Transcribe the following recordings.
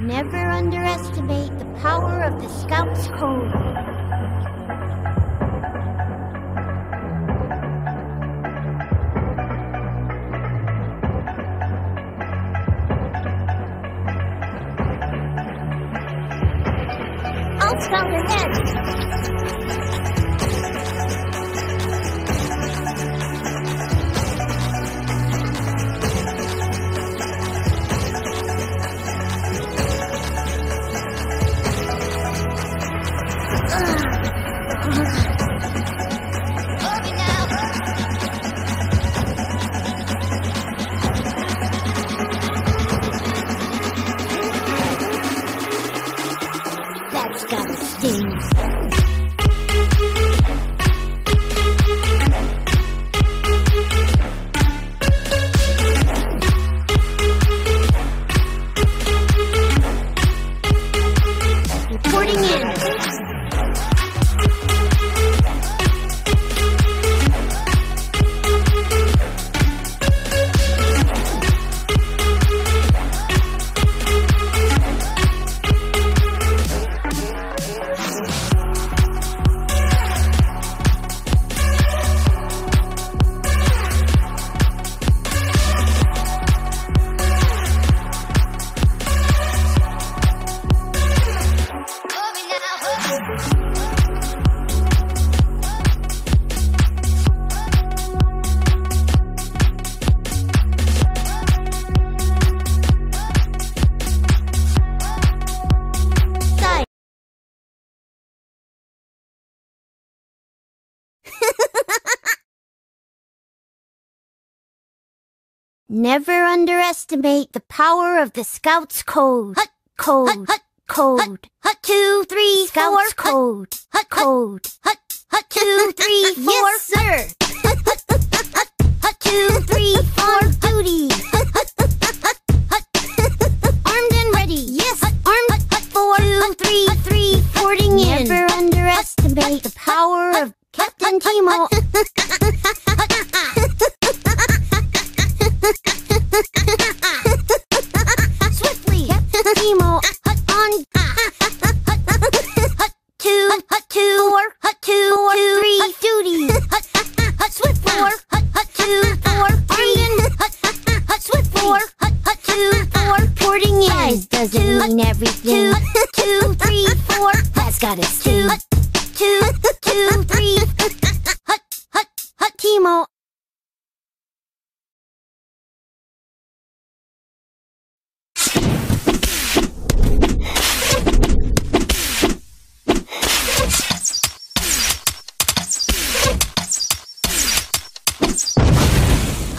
Never underestimate the power of the Scouts Code. I'll scout ahead. Never underestimate the power of the Scouts Code. Hut, code. Hut, code. Hut, two, three, Scouts code. Hut, code. Hut, hut, two, three, four. Yes, sir. Hut, hut, hut, hut, hut, two, three, four. Duty. Hut, hut, hut, hut, hut. Armed and ready. Yes. Hut, armed. Hut, hut, four, two, three, three. Porting in. Never underestimate the power of Captain Teemo. Got a two, two, two, three. Hut, hut, hut, Teemo.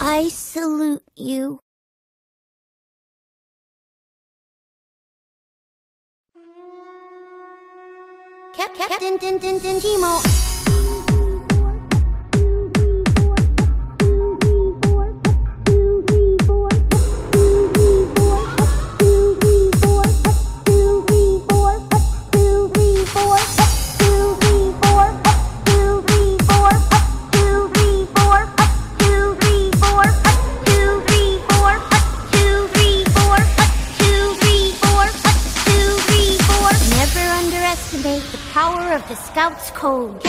I salute you. Cap Captain Din Din Din Teemo. the Scout's code.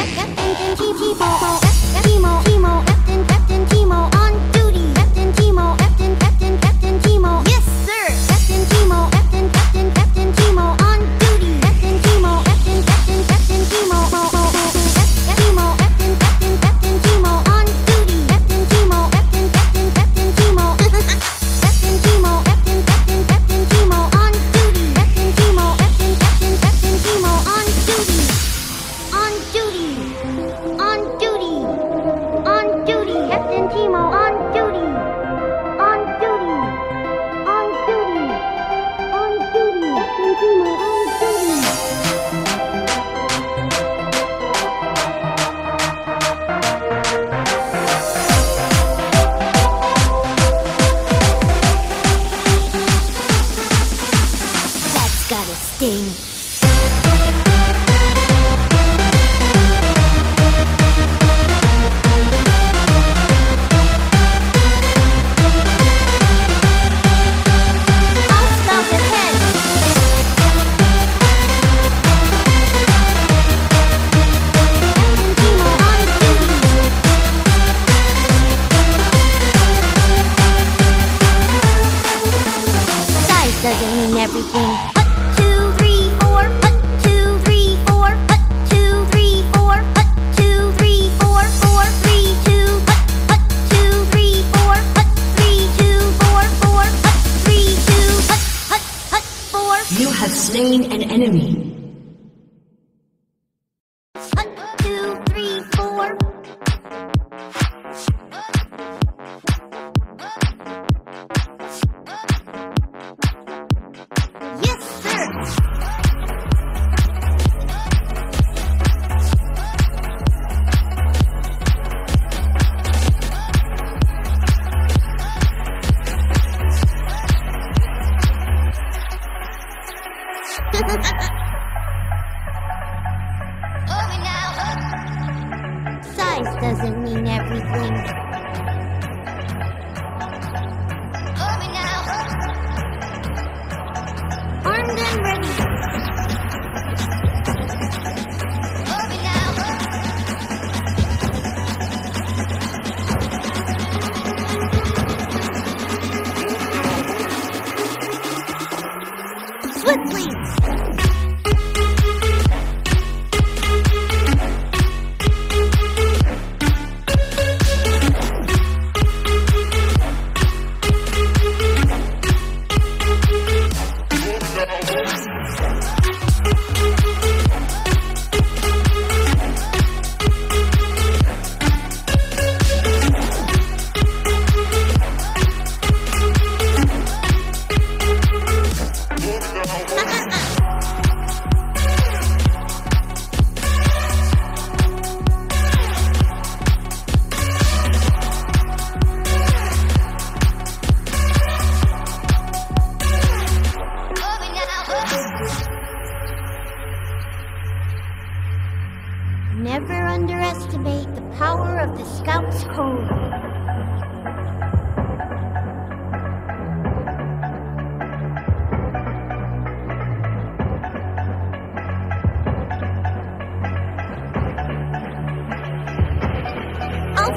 doesn't mean everything.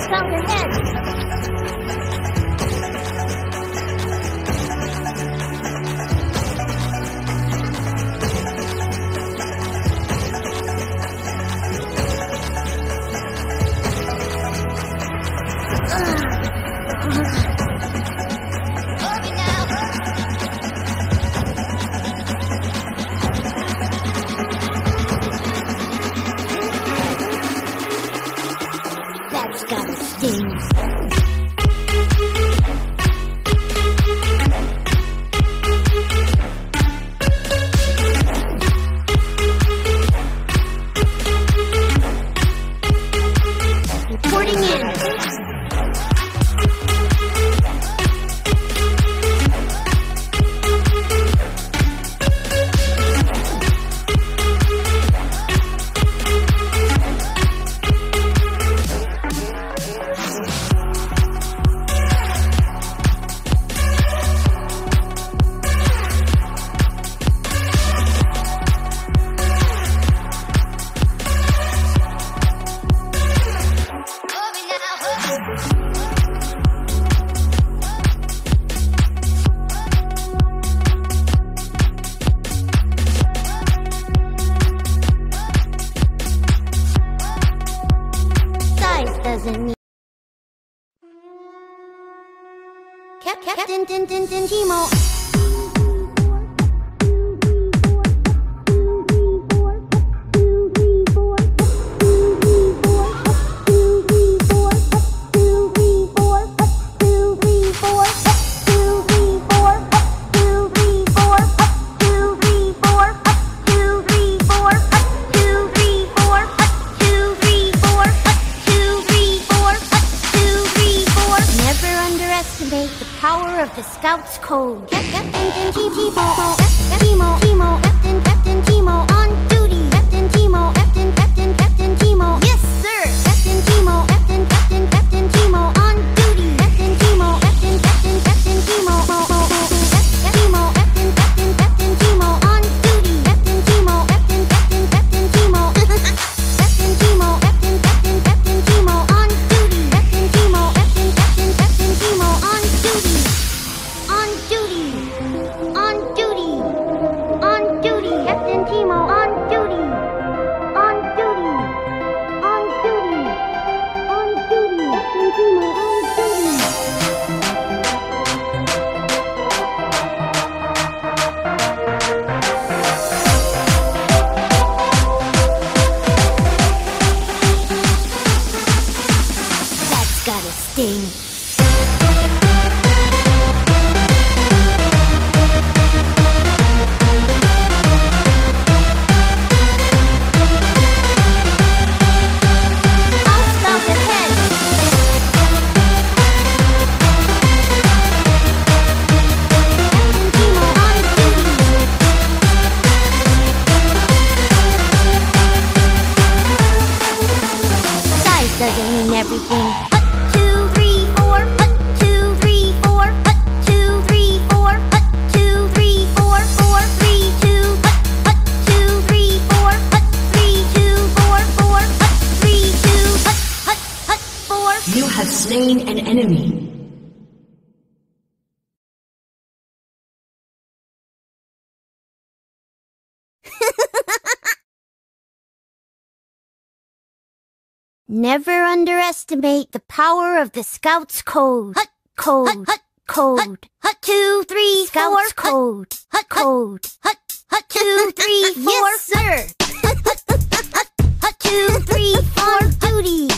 found an egg. slain an enemy. Never underestimate the power of the Scouts Code. Hut, code. Hut, hut, code. Hut, two, three, Scouts four. Code. Hut, code. Hut, hut, two, three, four. Yes, sir. hut, hut, hut, hut, two, three, four. Duty.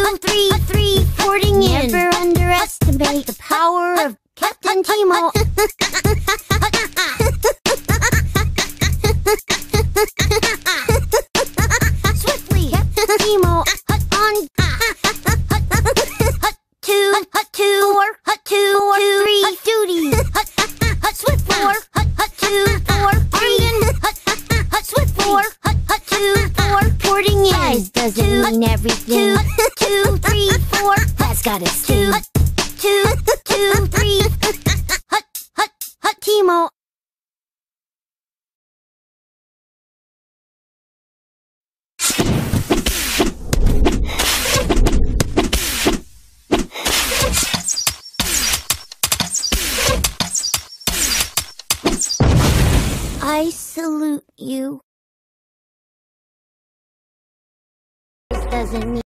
two, a three, a three, porting in. Never underestimate the power of Captain Teemo. I salute you. This doesn't